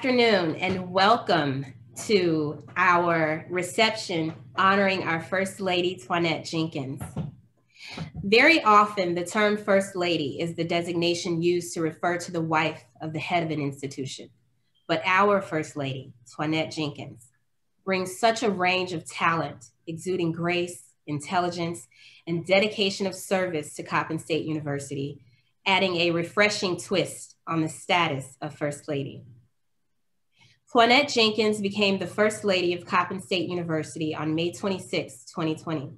afternoon and welcome to our reception honoring our First Lady, Toinette Jenkins. Very often, the term First Lady is the designation used to refer to the wife of the head of an institution. But our First Lady, Toinette Jenkins, brings such a range of talent, exuding grace, intelligence, and dedication of service to Coppin State University, adding a refreshing twist on the status of First Lady. Toinette Jenkins became the First Lady of Coppin State University on May 26, 2020.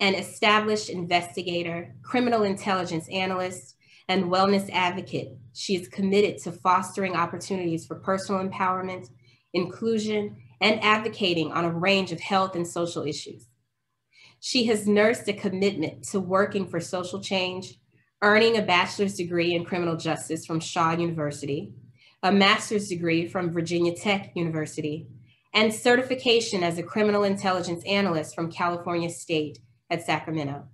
An established investigator, criminal intelligence analyst, and wellness advocate, she is committed to fostering opportunities for personal empowerment, inclusion, and advocating on a range of health and social issues. She has nursed a commitment to working for social change, earning a bachelor's degree in criminal justice from Shaw University, a master's degree from Virginia Tech University, and certification as a criminal intelligence analyst from California State at Sacramento.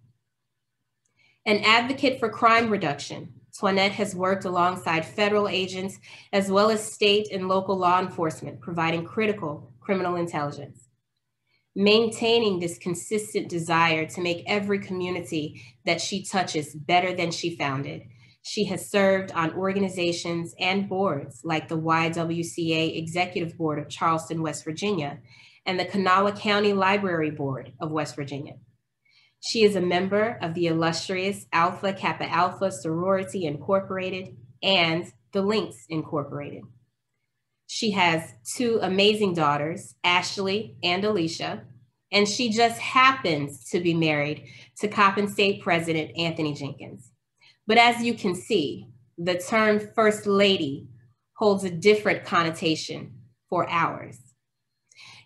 An advocate for crime reduction, Toinette has worked alongside federal agents as well as state and local law enforcement, providing critical criminal intelligence. Maintaining this consistent desire to make every community that she touches better than she found it she has served on organizations and boards like the YWCA Executive Board of Charleston, West Virginia, and the Kanawha County Library Board of West Virginia. She is a member of the illustrious Alpha Kappa Alpha Sorority Incorporated and the Links Incorporated. She has two amazing daughters, Ashley and Alicia, and she just happens to be married to Coppin State President Anthony Jenkins. But as you can see, the term First Lady holds a different connotation for ours.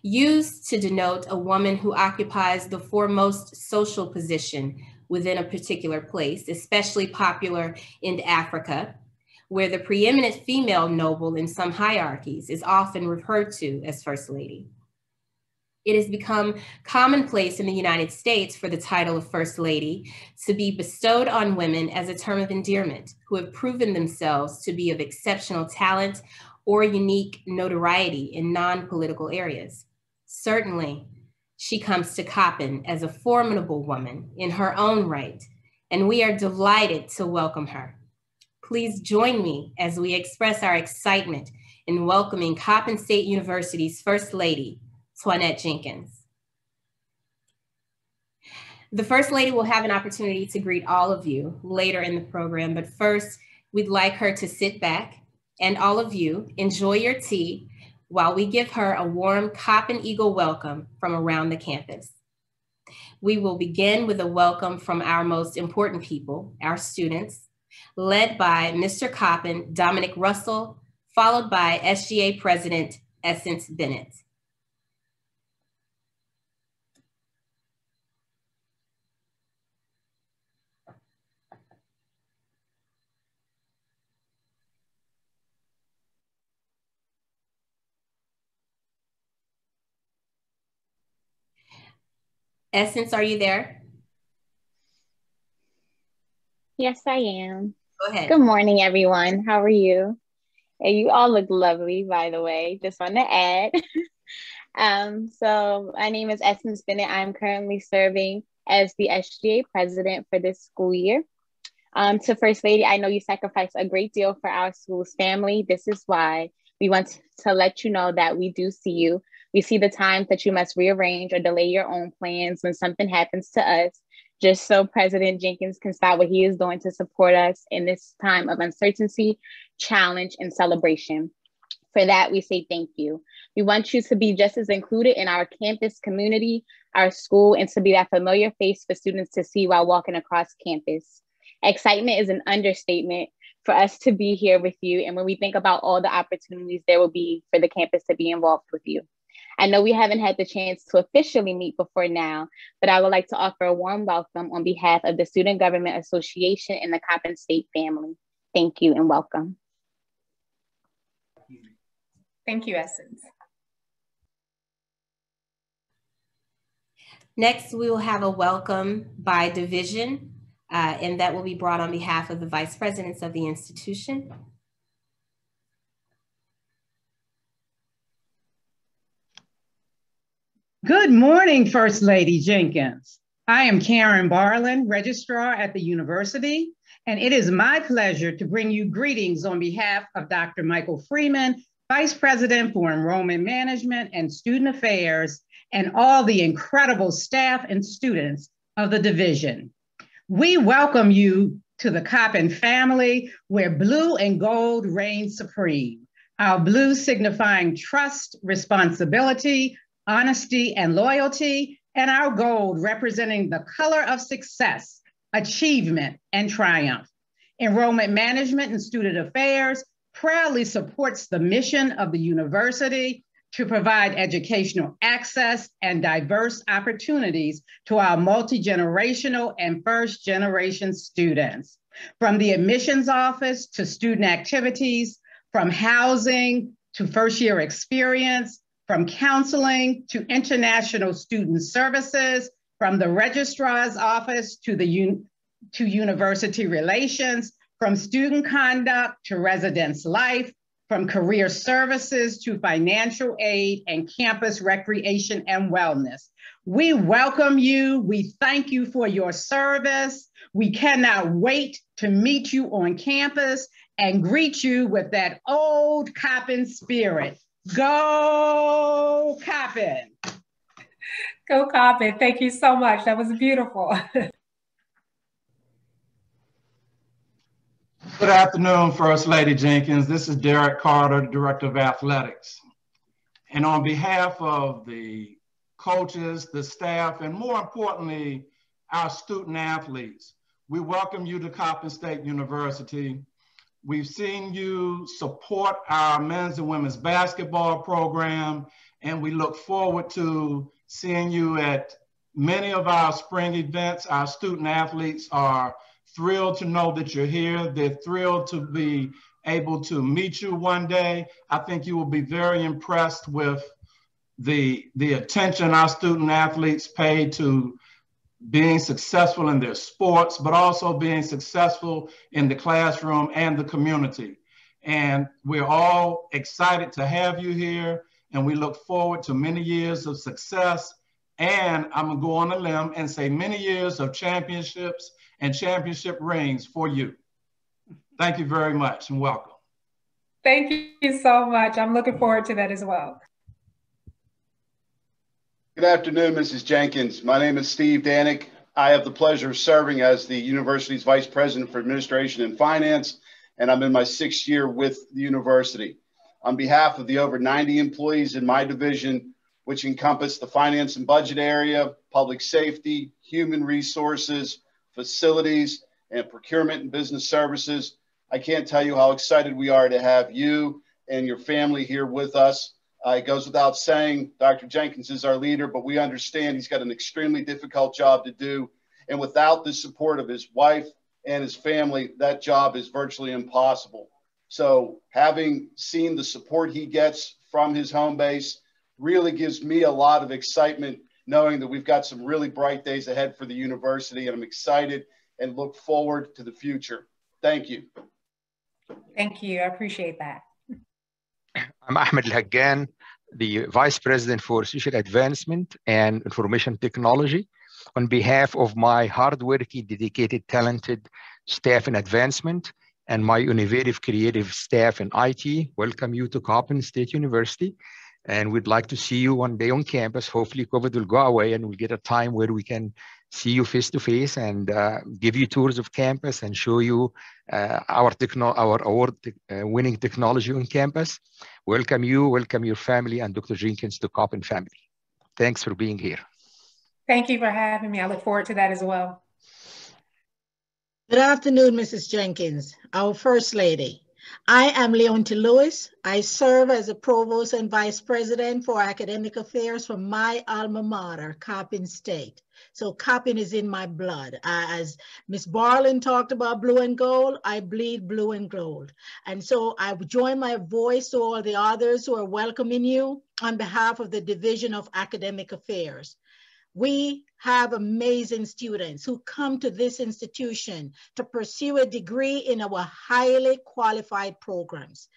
Used to denote a woman who occupies the foremost social position within a particular place, especially popular in Africa, where the preeminent female noble in some hierarchies is often referred to as First Lady. It has become commonplace in the United States for the title of First Lady to be bestowed on women as a term of endearment who have proven themselves to be of exceptional talent or unique notoriety in non political areas. Certainly, she comes to Coppin as a formidable woman in her own right, and we are delighted to welcome her. Please join me as we express our excitement in welcoming Coppin State University's First Lady, Toinette Jenkins. The First Lady will have an opportunity to greet all of you later in the program, but first, we'd like her to sit back and all of you enjoy your tea while we give her a warm Coppin Eagle welcome from around the campus. We will begin with a welcome from our most important people, our students, led by Mr. Coppin, Dominic Russell, followed by SGA President Essence Bennett. Essence, are you there? Yes, I am. Go ahead. Good morning, everyone. How are you? And you all look lovely, by the way. Just want to add. um, so my name is Essence Bennett. I'm currently serving as the SGA president for this school year. Um, to First Lady, I know you sacrifice a great deal for our school's family. This is why we want to let you know that we do see you. We see the times that you must rearrange or delay your own plans when something happens to us, just so President Jenkins can stop what he is doing to support us in this time of uncertainty, challenge, and celebration. For that, we say thank you. We want you to be just as included in our campus community, our school, and to be that familiar face for students to see while walking across campus. Excitement is an understatement for us to be here with you. And when we think about all the opportunities there will be for the campus to be involved with you. I know we haven't had the chance to officially meet before now, but I would like to offer a warm welcome on behalf of the Student Government Association and the Coppin State family. Thank you and welcome. Thank you, Essence. Next, we will have a welcome by division, uh, and that will be brought on behalf of the vice presidents of the institution. Good morning, First Lady Jenkins. I am Karen Barlin, Registrar at the University, and it is my pleasure to bring you greetings on behalf of Dr. Michael Freeman, Vice President for Enrollment Management and Student Affairs, and all the incredible staff and students of the division. We welcome you to the Coppin family where blue and gold reign supreme. Our blue signifying trust, responsibility, honesty, and loyalty, and our gold representing the color of success, achievement, and triumph. Enrollment Management and Student Affairs proudly supports the mission of the university to provide educational access and diverse opportunities to our multi-generational and first generation students. From the admissions office to student activities, from housing to first year experience, from counseling to international student services, from the registrar's office to the un to university relations, from student conduct to residence life, from career services to financial aid and campus recreation and wellness. We welcome you. We thank you for your service. We cannot wait to meet you on campus and greet you with that old Coppin spirit. Go Coppin. Go Coppin. Thank you so much. That was beautiful. Good afternoon, First Lady Jenkins. This is Derek Carter, Director of Athletics. And on behalf of the coaches, the staff, and more importantly, our student athletes, we welcome you to Coppin State University. We've seen you support our men's and women's basketball program, and we look forward to seeing you at many of our spring events. Our student athletes are thrilled to know that you're here. They're thrilled to be able to meet you one day. I think you will be very impressed with the, the attention our student athletes pay to being successful in their sports, but also being successful in the classroom and the community. And we're all excited to have you here, and we look forward to many years of success. And I'm gonna go on a limb and say many years of championships and championship rings for you. Thank you very much and welcome. Thank you so much. I'm looking forward to that as well. Good afternoon, Mrs. Jenkins. My name is Steve Danik. I have the pleasure of serving as the university's Vice President for Administration and Finance, and I'm in my sixth year with the university. On behalf of the over 90 employees in my division, which encompass the finance and budget area, public safety, human resources, facilities, and procurement and business services. I can't tell you how excited we are to have you and your family here with us. Uh, it goes without saying, Dr. Jenkins is our leader, but we understand he's got an extremely difficult job to do. And without the support of his wife and his family, that job is virtually impossible. So, having seen the support he gets from his home base really gives me a lot of excitement knowing that we've got some really bright days ahead for the university, and I'm excited and look forward to the future. Thank you. Thank you. I appreciate that. I'm Ahmed Al the Vice President for Social Advancement and Information Technology. On behalf of my hardworking, dedicated, talented staff in advancement and my innovative, creative staff in IT, welcome you to Coppin State University. And we'd like to see you one day on campus. Hopefully COVID will go away and we'll get a time where we can see you face to face and uh, give you tours of campus and show you uh, our techno our award uh, winning technology on campus. Welcome you, welcome your family and Dr. Jenkins to Coppin family. Thanks for being here. Thank you for having me. I look forward to that as well. Good afternoon, Mrs. Jenkins, our First Lady. I am Leontye Lewis. I serve as a provost and vice president for academic affairs for my alma mater, Coppin State. So Coppin is in my blood. As Miss Barlin talked about blue and gold, I bleed blue and gold. And so I join my voice to all the others who are welcoming you on behalf of the Division of Academic Affairs. We have amazing students who come to this institution to pursue a degree in our highly qualified programs.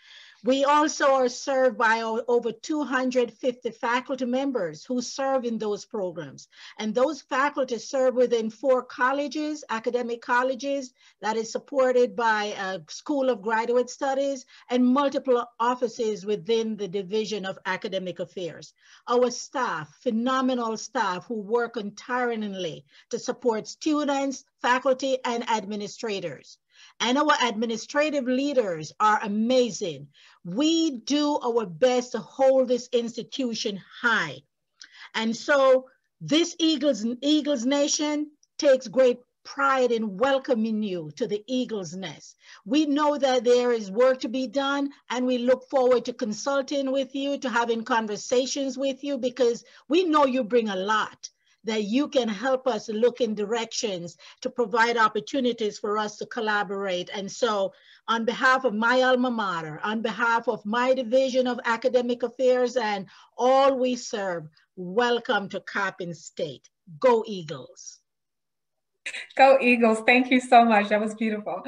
We also are served by over 250 faculty members who serve in those programs. And those faculty serve within four colleges, academic colleges, that is supported by a School of Graduate Studies and multiple offices within the Division of Academic Affairs. Our staff, phenomenal staff who work untiringly to support students, faculty, and administrators and our administrative leaders are amazing. We do our best to hold this institution high. And so this Eagles, Eagles Nation takes great pride in welcoming you to the Eagle's Nest. We know that there is work to be done and we look forward to consulting with you, to having conversations with you because we know you bring a lot that you can help us look in directions to provide opportunities for us to collaborate. And so on behalf of my alma mater, on behalf of my division of academic affairs and all we serve, welcome to Coppin State. Go Eagles. Go Eagles. Thank you so much. That was beautiful.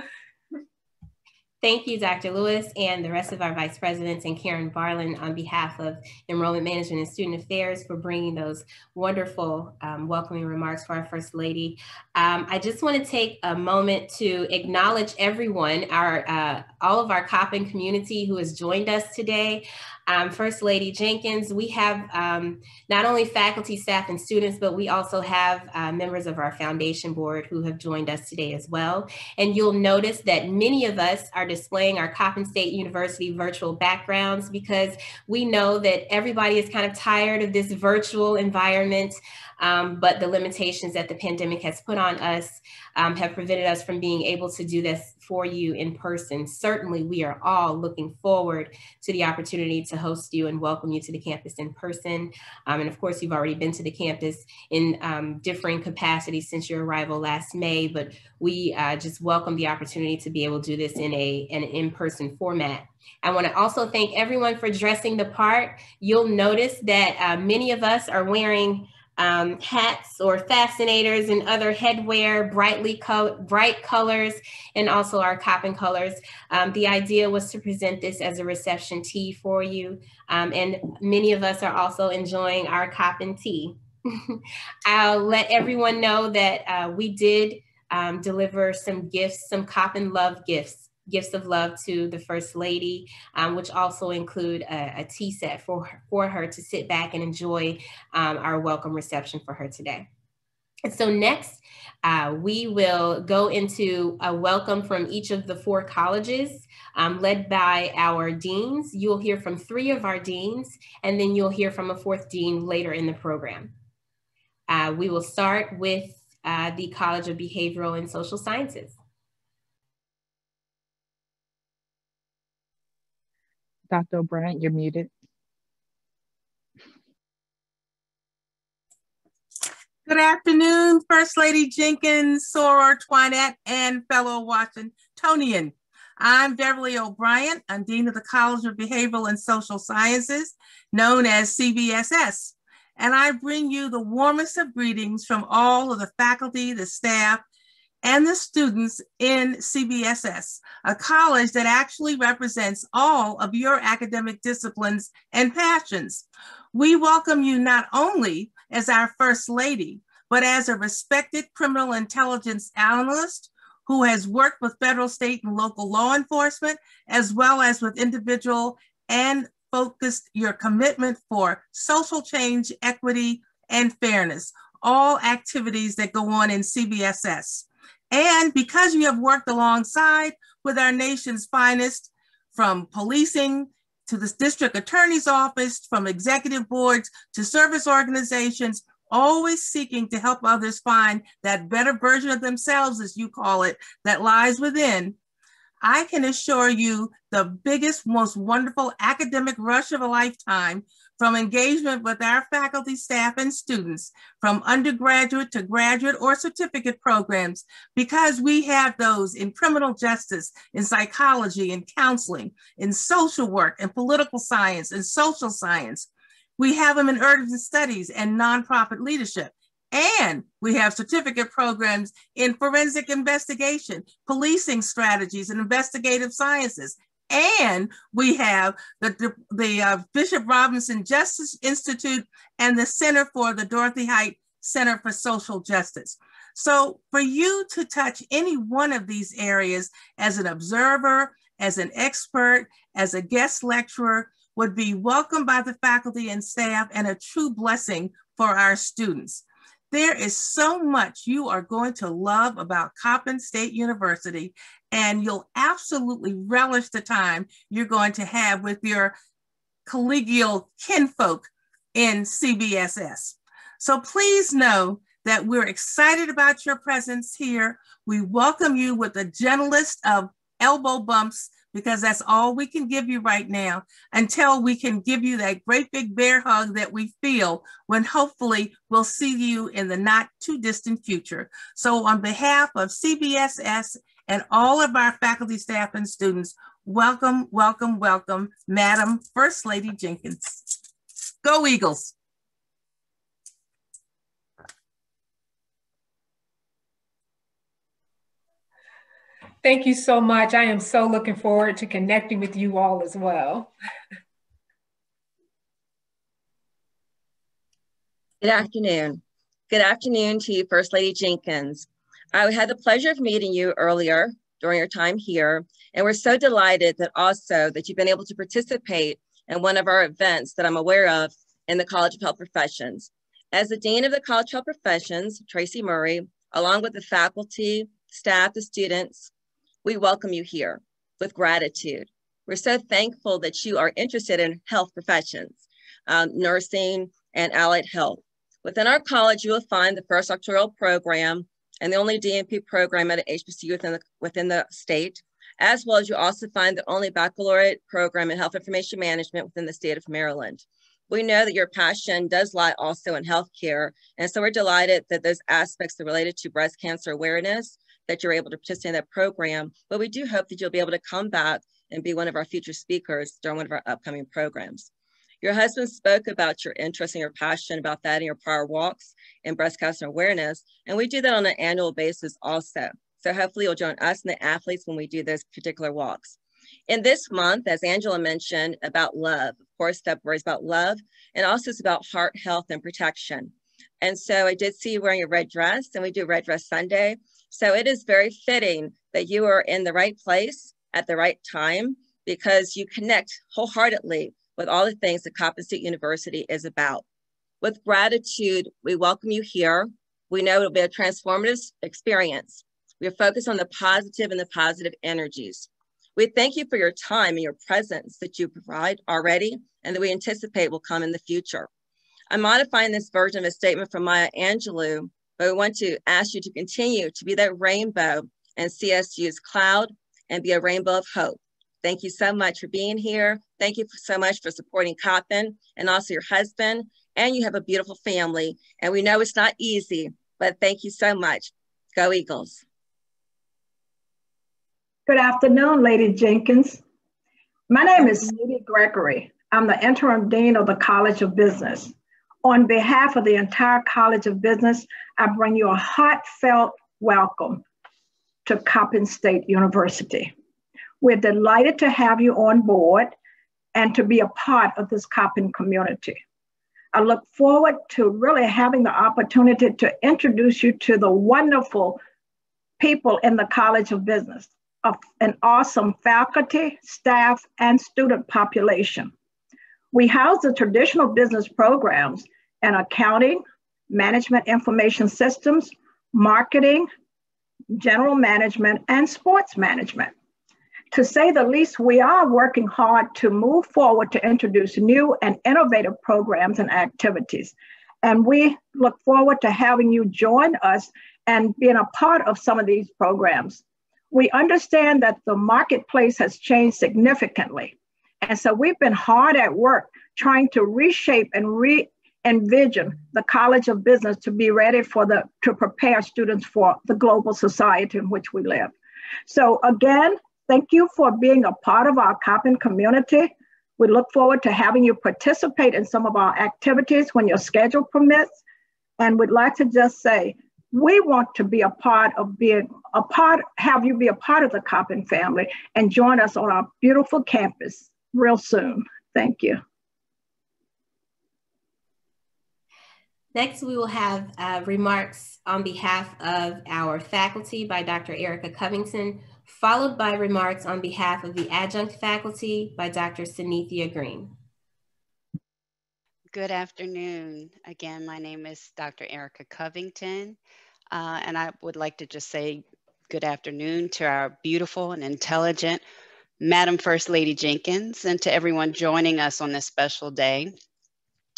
Thank you, Dr. Lewis, and the rest of our vice presidents and Karen Barlin on behalf of Enrollment Management and Student Affairs for bringing those wonderful um, welcoming remarks for our First Lady. Um, I just want to take a moment to acknowledge everyone, our uh, all of our Coppin community who has joined us today um, First Lady Jenkins. We have um, not only faculty, staff, and students, but we also have uh, members of our foundation board who have joined us today as well. And you'll notice that many of us are displaying our Coppin State University virtual backgrounds because we know that everybody is kind of tired of this virtual environment. Um, but the limitations that the pandemic has put on us um, have prevented us from being able to do this for you in person. Certainly, we are all looking forward to the opportunity to host you and welcome you to the campus in person. Um, and of course, you've already been to the campus in um, differing capacities since your arrival last May, but we uh, just welcome the opportunity to be able to do this in a an in-person format. I want to also thank everyone for dressing the part. You'll notice that uh, many of us are wearing um, hats or fascinators and other headwear, brightly co bright colors, and also our Coppin colors. Um, the idea was to present this as a reception tea for you. Um, and many of us are also enjoying our Coppin tea. I'll let everyone know that uh, we did um, deliver some gifts, some Coppin love gifts gifts of love to the First Lady, um, which also include a, a, tea set for for her to sit back and enjoy um, our welcome reception for her today. And so next, uh, we will go into a welcome from each of the four colleges um, led by our deans. You'll hear from three of our deans, and then you'll hear from a fourth dean later in the program. Uh, we will start with uh, the College of Behavioral and Social Sciences. Dr. O'Brien, you're muted. Good afternoon, First Lady Jenkins, Soror Toinette, and fellow Washingtonian. I'm Beverly O'Brien. I'm Dean of the College of Behavioral and Social Sciences, known as CBSS. And I bring you the warmest of greetings from all of the faculty, the staff, and the students in CBSS, a college that actually represents all of your academic disciplines and passions. We welcome you not only as our First Lady, but as a respected criminal intelligence analyst who has worked with federal, state, and local law enforcement, as well as with individual and focused your commitment for social change, equity, and fairness, all activities that go on in CBSS. And because you have worked alongside with our nation's finest, from policing to the district attorney's office, from executive boards to service organizations, always seeking to help others find that better version of themselves, as you call it, that lies within, I can assure you the biggest, most wonderful academic rush of a lifetime from engagement with our faculty, staff, and students from undergraduate to graduate or certificate programs because we have those in criminal justice, in psychology, in counseling, in social work, in political science, and social science. We have them in urban studies and nonprofit leadership. And we have certificate programs in forensic investigation, policing strategies, and investigative sciences, and we have the, the, the uh, Bishop Robinson Justice Institute and the Center for the Dorothy Height Center for Social Justice. So for you to touch any one of these areas as an observer, as an expert, as a guest lecturer, would be welcomed by the faculty and staff and a true blessing for our students. There is so much you are going to love about Coppin State University, and you'll absolutely relish the time you're going to have with your collegial kinfolk in CBSS. So please know that we're excited about your presence here. We welcome you with the gentlest of elbow bumps because that's all we can give you right now until we can give you that great big bear hug that we feel when hopefully we'll see you in the not too distant future. So on behalf of CBSS and all of our faculty, staff, and students, welcome, welcome, welcome, Madam First Lady Jenkins. Go Eagles. Thank you so much. I am so looking forward to connecting with you all as well. Good afternoon. Good afternoon to you, First Lady Jenkins. I had the pleasure of meeting you earlier during your time here, and we're so delighted that also that you've been able to participate in one of our events that I'm aware of in the College of Health Professions. As the Dean of the College of Health Professions, Tracy Murray, along with the faculty, staff, the students, we welcome you here with gratitude. We're so thankful that you are interested in health professions, um, nursing, and allied health. Within our college, you will find the first doctoral program and the only DNP program at HBCU within the, within the state, as well as you also find the only baccalaureate program in health information management within the state of Maryland. We know that your passion does lie also in healthcare, and so we're delighted that those aspects related to breast cancer awareness that you're able to participate in that program. But we do hope that you'll be able to come back and be one of our future speakers during one of our upcoming programs. Your husband spoke about your interest and your passion about that in your prior walks in breast cancer awareness. And we do that on an annual basis also. So hopefully you'll join us and the athletes when we do those particular walks. In this month, as Angela mentioned, about love. Of course, February is about love, and also it's about heart health and protection. And so I did see you wearing a red dress, and we do Red Dress Sunday. So it is very fitting that you are in the right place at the right time because you connect wholeheartedly with all the things that Coppin State University is about. With gratitude, we welcome you here. We know it'll be a transformative experience. We are focused on the positive and the positive energies. We thank you for your time and your presence that you provide already and that we anticipate will come in the future. I'm modifying this version of a statement from Maya Angelou but we want to ask you to continue to be that rainbow and CSU's cloud and be a rainbow of hope. Thank you so much for being here. Thank you so much for supporting Coppin and also your husband. And you have a beautiful family. And we know it's not easy, but thank you so much. Go Eagles. Good afternoon, Lady Jenkins. My name is Sadie Gregory. I'm the interim dean of the College of Business. On behalf of the entire College of Business, I bring you a heartfelt welcome to Coppin State University. We're delighted to have you on board and to be a part of this Coppin community. I look forward to really having the opportunity to introduce you to the wonderful people in the College of Business, of an awesome faculty, staff, and student population. We house the traditional business programs and accounting, management information systems, marketing, general management, and sports management. To say the least, we are working hard to move forward to introduce new and innovative programs and activities. And we look forward to having you join us and being a part of some of these programs. We understand that the marketplace has changed significantly. And so we've been hard at work trying to reshape and re envision the College of Business to be ready for the to prepare students for the global society in which we live. So again, thank you for being a part of our Coppin community. We look forward to having you participate in some of our activities when your schedule permits. And we'd like to just say, We want to be a part of being a part, have you be a part of the Coppin family and join us on our beautiful campus real soon. Thank you. Next, we will have uh, remarks on behalf of our faculty by Dr. Erica Covington, followed by remarks on behalf of the adjunct faculty by Dr. Sanithia Green. Good afternoon. Again, my name is Dr. Erica Covington, uh, and I would like to just say good afternoon to our beautiful and intelligent Madam First Lady Jenkins and to everyone joining us on this special day.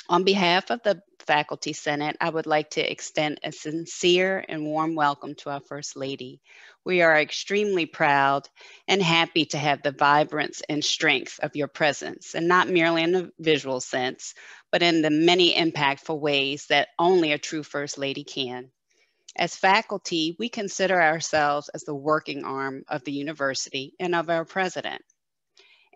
On behalf of the Faculty Senate, I would like to extend a sincere and warm welcome to our First Lady. We are extremely proud and happy to have the vibrance and strength of your presence, and not merely in a visual sense, but in the many impactful ways that only a true First Lady can. As faculty, we consider ourselves as the working arm of the university and of our president.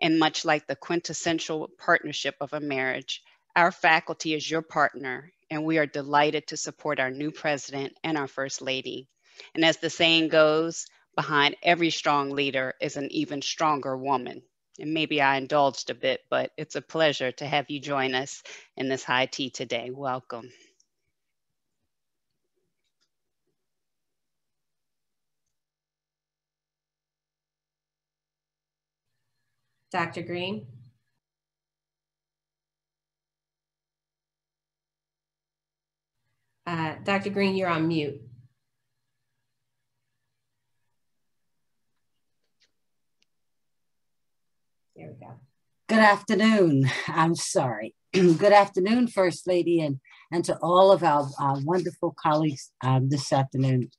And much like the quintessential partnership of a marriage, our faculty is your partner, and we are delighted to support our new president and our first lady. And as the saying goes, behind every strong leader is an even stronger woman. And maybe I indulged a bit, but it's a pleasure to have you join us in this high tea today. Welcome. Dr. Green. Uh, Dr. Green, you're on mute. There we go. Good afternoon. I'm sorry. Good afternoon, First Lady, and, and to all of our, wonderful colleagues um, this afternoon.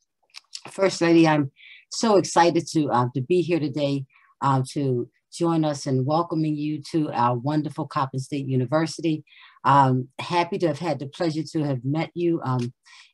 First Lady, I'm so excited to, uh, to be here today uh, to join us in welcoming you to our wonderful Coppin State University. Um, happy to have had the pleasure to have met you. Um,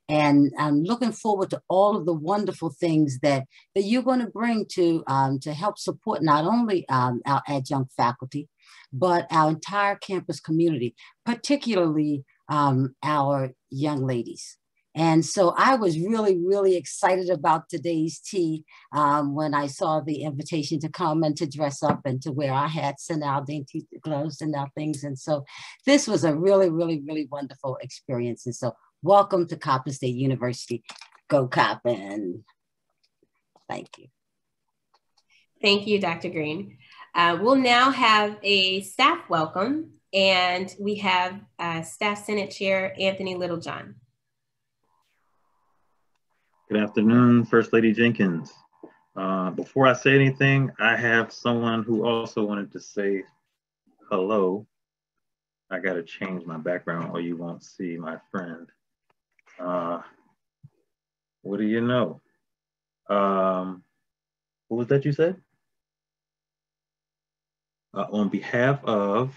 and I'm looking forward to all of the wonderful things that, that you're going to bring to, um, to help support not only um, our adjunct faculty, but our entire campus community, particularly um, our young ladies. And so I was really, really excited about today's tea um, when I saw the invitation to come and to dress up and to wear our hats and our dainty gloves and our things. And so this was a really, really, really wonderful experience. And so welcome to Coppin State University. Go Coppin. Thank you. Thank you, Dr. Green. Uh, we'll now have a staff welcome and we have uh, Staff Senate Chair Anthony Littlejohn. Good afternoon, First Lady Jenkins. Uh, before I say anything, I have someone who also wanted to say hello. I got to change my background or you won't see my friend. Uh, what do you know? Um, what was that you said? Uh, on behalf of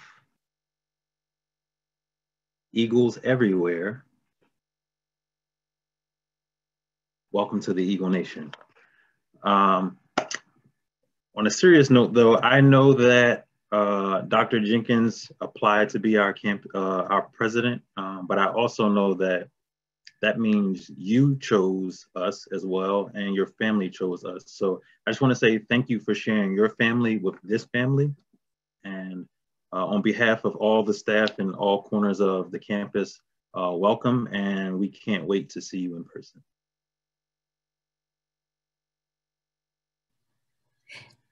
Eagles Everywhere, Welcome to the Eagle Nation. Um, on a serious note, though, I know that uh, Dr. Jenkins applied to be our camp, uh, our president, um, but I also know that that means you chose us as well, and your family chose us. So I just want to say thank you for sharing your family with this family, and uh, on behalf of all the staff in all corners of the campus, uh, welcome, and we can't wait to see you in person.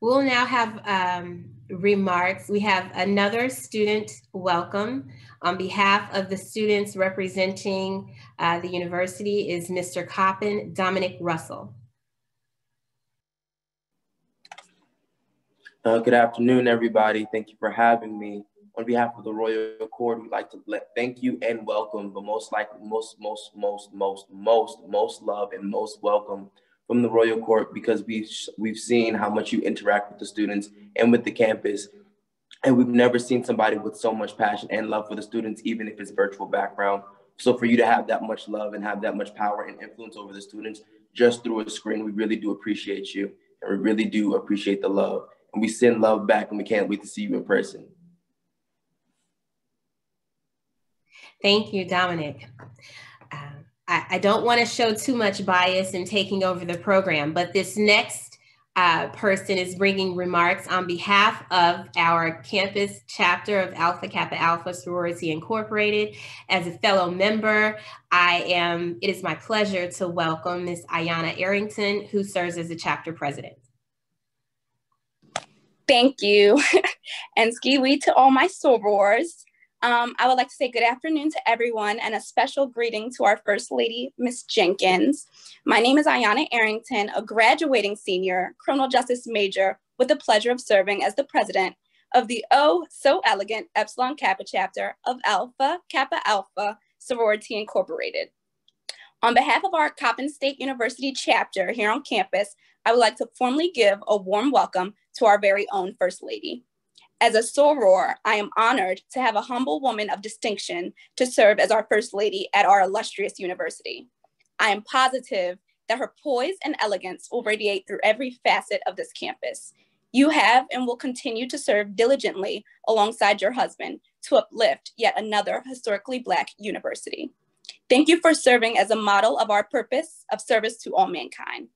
We'll now have um, remarks. We have another student welcome. On behalf of the students representing uh, the university is Mr. Coppin Dominic Russell. Uh, good afternoon, everybody. Thank you for having me. On behalf of the Royal Court, we'd like to let, thank you and welcome, but most likely, most, most, most, most, most, most love and most welcome from the Royal Court because we've we've seen how much you interact with the students and with the campus. And we've never seen somebody with so much passion and love for the students, even if it's virtual background. So for you to have that much love and have that much power and influence over the students just through a screen, we really do appreciate you. And we really do appreciate the love. And we send love back and we can't wait to see you in person. Thank you, Dominic. Um, I, I don't want to show too much bias in taking over the program, but this next uh, person is bringing remarks on behalf of our campus chapter of Alpha Kappa Alpha Sorority Incorporated. As a fellow member, I am, it is my pleasure to welcome Ms. Ayana Arrington, who serves as the chapter president. Thank you. and Skee-Wee to all my sorors. Um, I would like to say good afternoon to everyone and a special greeting to our First Lady, Ms. Jenkins. My name is Ayana Arrington, a graduating senior criminal justice major with the pleasure of serving as the president of the Oh So Elegant Epsilon Kappa chapter of Alpha Kappa Alpha Sorority Incorporated. On behalf of our Coppin State University chapter here on campus, I would like to formally give a warm welcome to our very own First Lady. As a soror, I am honored to have a humble woman of distinction to serve as our First Lady at our illustrious university. I am positive that her poise and elegance will radiate through every facet of this campus. You have and will continue to serve diligently alongside your husband to uplift yet another historically Black university. Thank you for serving as a model of our purpose of service to all mankind.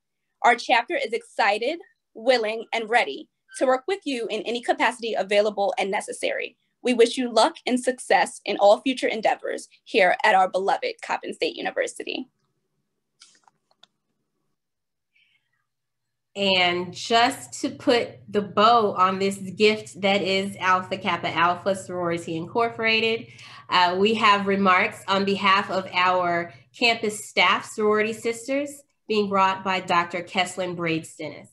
Our chapter is excited, willing, and ready to work with you in any capacity available and necessary. We wish you luck and success in all future endeavors here at our beloved Coppin State University. And just to put the bow on this gift that is Alpha Kappa Alpha Sorority Incorporated, uh, we have remarks on behalf of our campus staff sorority sisters being brought by Dr. Kesslin Braids Dennis.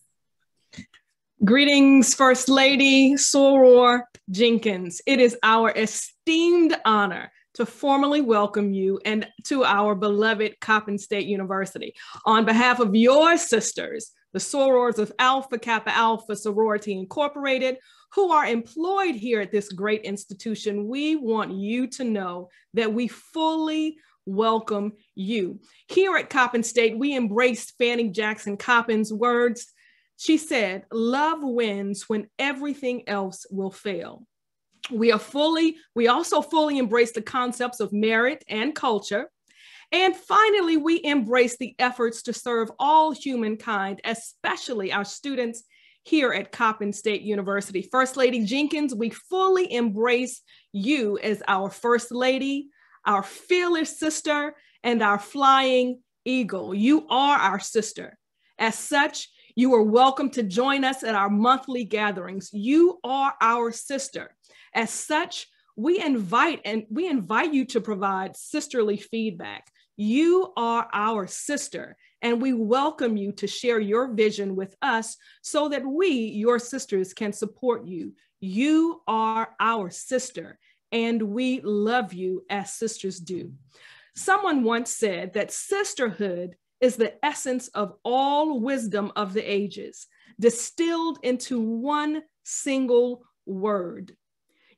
Greetings, First Lady Soror Jenkins. It is our esteemed honor to formally welcome you and to our beloved Coppin State University. On behalf of your sisters, the sorors of Alpha Kappa Alpha Sorority Incorporated, who are employed here at this great institution, we want you to know that we fully welcome you. Here at Coppin State, we embrace Fanny Jackson Coppin's words she said, Love wins when everything else will fail. We are fully, we also fully embrace the concepts of merit and culture. And finally, we embrace the efforts to serve all humankind, especially our students here at Coppin State University. First Lady Jenkins, we fully embrace you as our First Lady, our fearless sister, and our flying eagle. You are our sister. As such, you are welcome to join us at our monthly gatherings. You are our sister. As such, we invite and we invite you to provide sisterly feedback. You are our sister, and we welcome you to share your vision with us so that we, your sisters, can support you. You are our sister, and we love you as sisters do. Someone once said that sisterhood is the essence of all wisdom of the ages, distilled into one single word.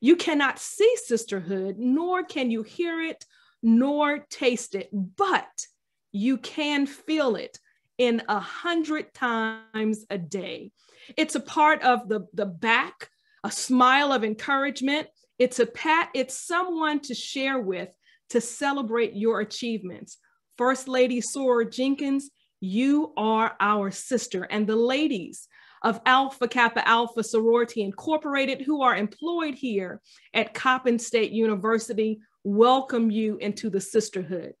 You cannot see sisterhood, nor can you hear it, nor taste it, but you can feel it in a hundred times a day. It's a part of the, the back, a smile of encouragement. It's a pat, it's someone to share with to celebrate your achievements. First Lady Soror Jenkins, you are our sister. And the ladies of Alpha Kappa Alpha Sorority Incorporated, who are employed here at Coppin State University, welcome you into the sisterhood.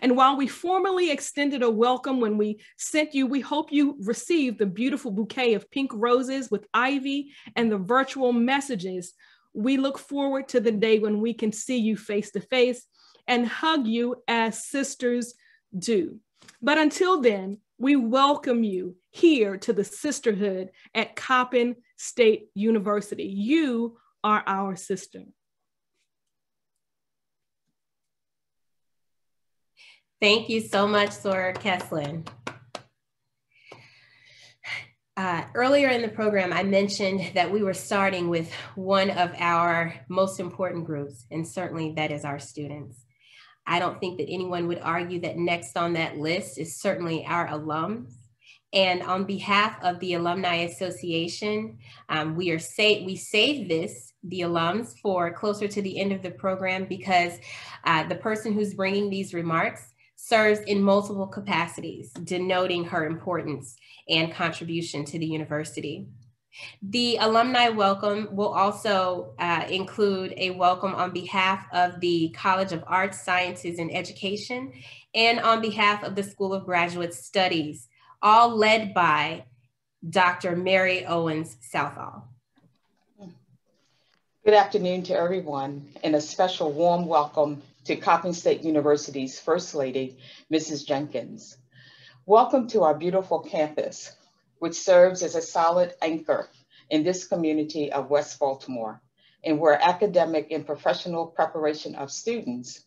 And while we formally extended a welcome when we sent you, we hope you received the beautiful bouquet of pink roses with ivy and the virtual messages. We look forward to the day when we can see you face to face and hug you as sisters do. But until then, we welcome you here to the sisterhood at Coppin State University. You are our sister. Thank you so much, Soror Kesslin. Uh, earlier in the program, I mentioned that we were starting with one of our most important groups, and certainly that is our students. I don't think that anyone would argue that next on that list is certainly our alums. And on behalf of the Alumni Association, um, we are say we save this, the alums, for closer to the end of the program because uh, the person who's bringing these remarks serves in multiple capacities, denoting her importance and contribution to the university. The alumni welcome will also uh, include a welcome on behalf of the College of Arts, Sciences, and Education, and on behalf of the School of Graduate Studies, all led by Dr. Mary Owens Southall. Good afternoon to everyone, and a special warm welcome to Coppin State University's First Lady, Mrs. Jenkins. Welcome to our beautiful campus, which serves as a solid anchor in this community of West Baltimore, and where academic and professional preparation of students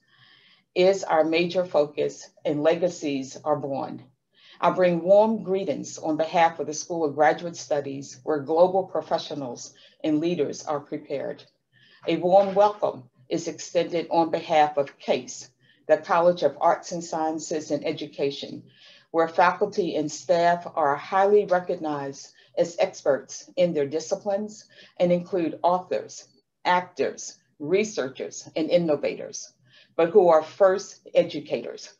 is our major focus and legacies are born. I bring warm greetings on behalf of the School of Graduate Studies, where global professionals and leaders are prepared. A warm welcome is extended on behalf of CASE, the College of Arts and Sciences and Education, where faculty and staff are highly recognized as experts in their disciplines and include authors, actors, researchers, and innovators, but who are first educators,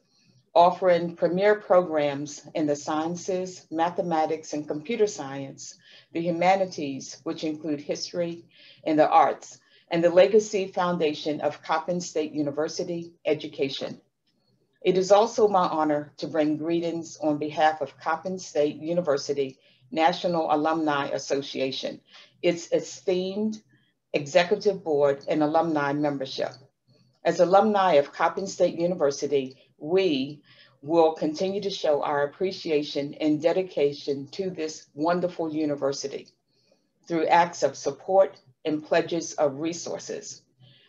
offering premier programs in the sciences, mathematics, and computer science, the humanities, which include history and the arts, and the Legacy Foundation of Coppin State University Education. It is also my honor to bring greetings on behalf of Coppin State University National Alumni Association, its esteemed executive board and alumni membership. As alumni of Coppin State University, we will continue to show our appreciation and dedication to this wonderful university through acts of support and pledges of resources.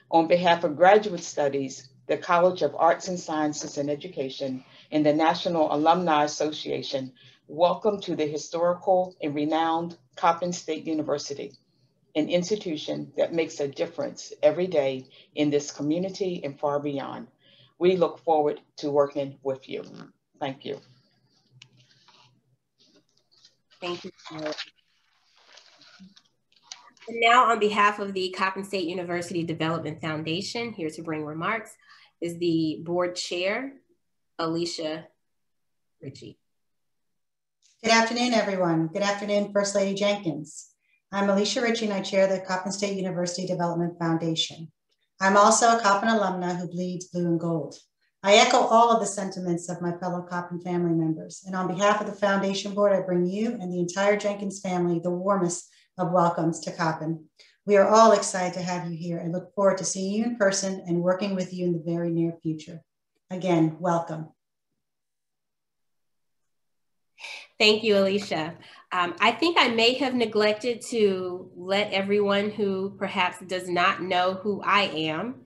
On behalf of graduate studies, the College of Arts and Sciences and Education, and the National Alumni Association, welcome to the historical and renowned Coppin State University, an institution that makes a difference every day in this community and far beyond. We look forward to working with you. Thank you. Thank you. And now on behalf of the Coppin State University Development Foundation, here to bring remarks is the board chair, Alicia Ritchie. Good afternoon, everyone. Good afternoon, First Lady Jenkins. I'm Alicia Ritchie and I chair the Coppin State University Development Foundation. I'm also a Coppin alumna who bleeds blue and gold. I echo all of the sentiments of my fellow Coppin family members. And on behalf of the foundation board, I bring you and the entire Jenkins family the warmest of welcomes to Coppin. We are all excited to have you here and look forward to seeing you in person and working with you in the very near future. Again, welcome. Thank you, Alicia. Um, I think I may have neglected to let everyone who perhaps does not know who I am.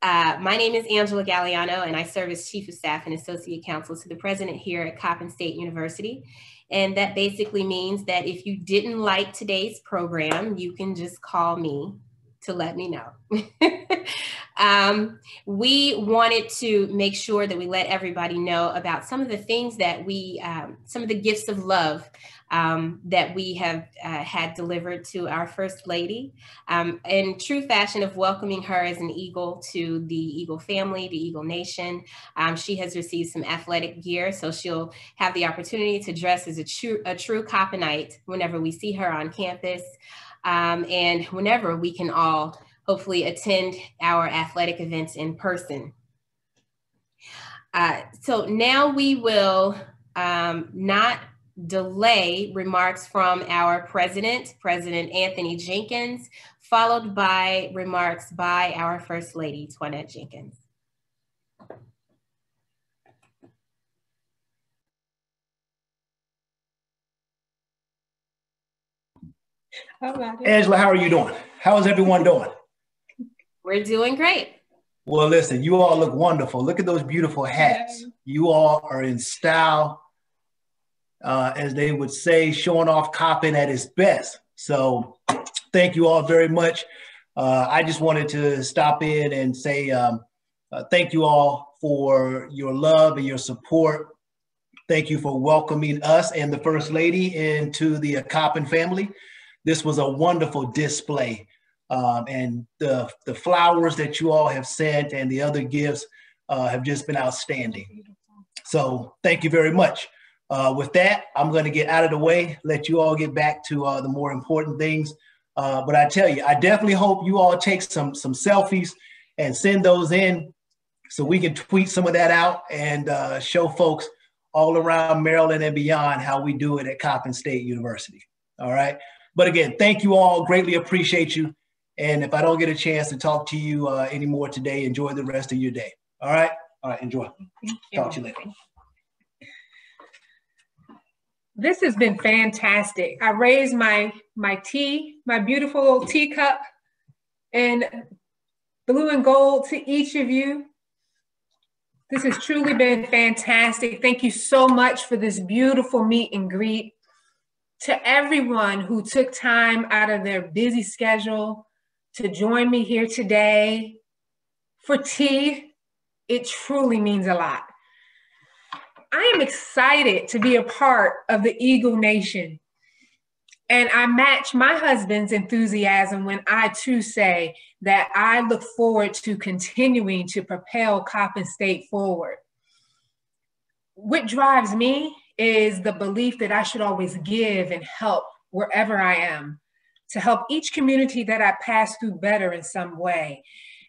Uh, my name is Angela Galliano, and I serve as Chief of Staff and Associate Counsel to the President here at Coppin State University. And that basically means that if you didn't like today's program, you can just call me to let me know. um, we wanted to make sure that we let everybody know about some of the things that we, um, some of the gifts of love um, that we have uh, had delivered to our First Lady um, in true fashion of welcoming her as an Eagle to the Eagle family, the Eagle Nation. Um, she has received some athletic gear, so she'll have the opportunity to dress as a true, a true Coppinite whenever we see her on campus. Um, and whenever we can all hopefully attend our athletic events in person. Uh, so now we will um, not delay remarks from our president, President Anthony Jenkins, followed by remarks by our First Lady, Toinette Jenkins. Angela, how are you doing? How is everyone doing? We're doing great. Well, listen, you all look wonderful. Look at those beautiful hats. You all are in style uh, as they would say, showing off Coppin at its best. So thank you all very much. Uh, I just wanted to stop in and say um, uh, thank you all for your love and your support. Thank you for welcoming us and the First Lady into the Coppin family. This was a wonderful display. Um, and the, the flowers that you all have sent and the other gifts uh, have just been outstanding. So thank you very much. Uh, with that, I'm going to get out of the way, let you all get back to uh, the more important things. Uh, but I tell you, I definitely hope you all take some some selfies and send those in so we can tweet some of that out and uh, show folks all around Maryland and beyond how we do it at Coppin State University. All right. But again, thank you all. Greatly appreciate you. And if I don't get a chance to talk to you uh, anymore today, enjoy the rest of your day. All right. All right. Enjoy. Talk to you later. This has been fantastic. I raised my my tea, my beautiful little teacup, and blue and gold to each of you. This has truly been fantastic. Thank you so much for this beautiful meet and greet. To everyone who took time out of their busy schedule to join me here today for tea, it truly means a lot. I am excited to be a part of the Eagle Nation. And I match my husband's enthusiasm when I too say that I look forward to continuing to propel Coppin State forward. What drives me is the belief that I should always give and help wherever I am to help each community that I pass through better in some way.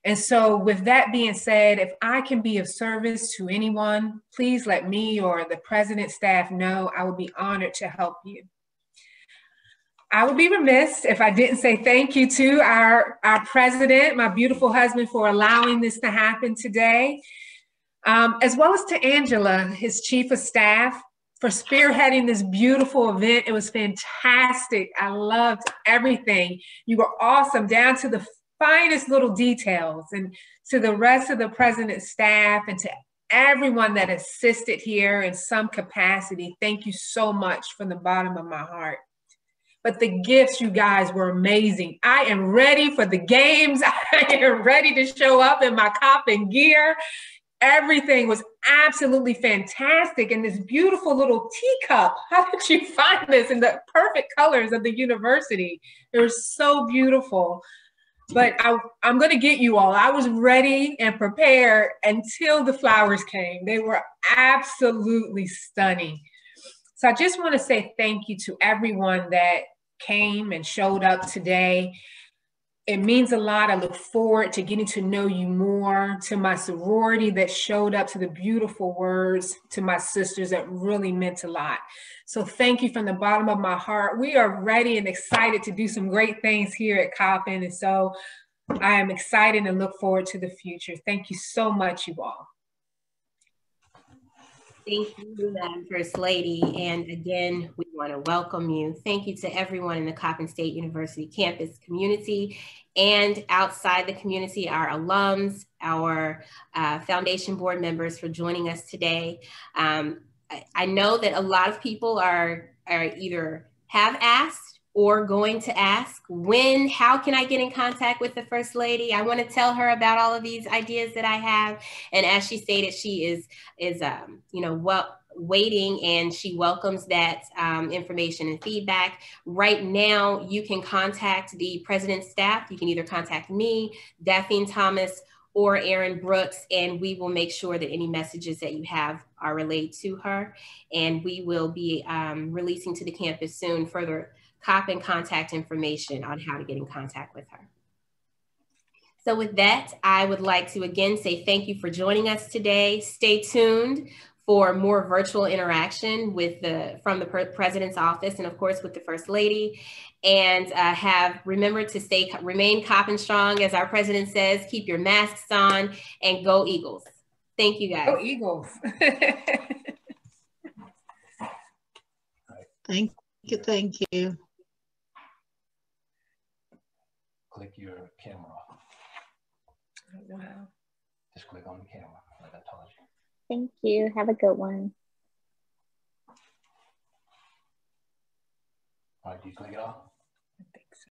And so, with that being said, if I can be of service to anyone, please let me or the president staff know. I would be honored to help you. I would be remiss if I didn't say thank you to our, our president, my beautiful husband, for allowing this to happen today, um, as well as to Angela, his chief of staff, for spearheading this beautiful event. It was fantastic. I loved everything. You were awesome, down to the finest little details and to the rest of the president's staff and to everyone that assisted here in some capacity. Thank you so much from the bottom of my heart. But the gifts, you guys, were amazing. I am ready for the games. I am ready to show up in my Coppin gear. Everything was absolutely fantastic. And this beautiful little teacup, how did you find this in the perfect colors of the university? It was so beautiful but I, I'm going to get you all. I was ready and prepared until the flowers came. They were absolutely stunning. So I just want to say thank you to everyone that came and showed up today. It means a lot. I look forward to getting to know you more, to my sorority that showed up, to the beautiful words, to my sisters that really meant a lot. So thank you from the bottom of my heart. We are ready and excited to do some great things here at Coppin. And so I am excited and look forward to the future. Thank you so much, you all. Thank you, Madam First Lady. And again, we want to welcome you. Thank you to everyone in the Coppin State University campus community and outside the community, our alums, our uh, foundation board members for joining us today. Um, I, know that a lot of people are, are either have asked or going to ask when how can i get in contact with the first lady? I want to tell her about all of these ideas that i have. And as she stated she is is um, you know well waiting and she welcomes that um, information and feedback. Right now you can contact the president's staff. You can either contact me daphne thomas or Aaron Brooks, and we will make sure that any messages that you have are relayed to her. And we will be um, releasing to the campus soon further Coppin contact information on how to get in contact with her. So with that, I would like to again say thank you for joining us today. Stay tuned for more virtual interaction with the from the president's office and of course with the first lady. And uh, have remembered to stay remain Coppin strong. As our president says keep your masks on and go eagles. Thank you guys. Go eagles. Thank you thank you click your camera Wow. Just click on the camera, like I told you. Thank you. Have a good one. All right, do you click it off?